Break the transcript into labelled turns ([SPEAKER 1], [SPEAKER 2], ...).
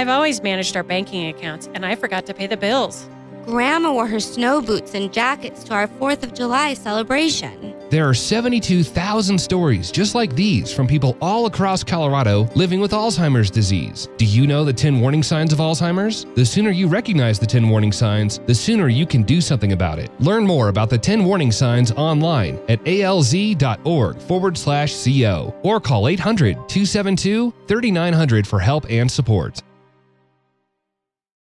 [SPEAKER 1] I've always managed our banking accounts, and I forgot to pay the bills.
[SPEAKER 2] Grandma wore her snow boots and jackets to our 4th of July celebration.
[SPEAKER 3] There are 72,000 stories just like these from people all across Colorado living with Alzheimer's disease. Do you know the 10 warning signs of Alzheimer's? The sooner you recognize the 10 warning signs, the sooner you can do something about it. Learn more about the 10 warning signs online at alz.org forward slash CO or call 800 272 3900 for help and support.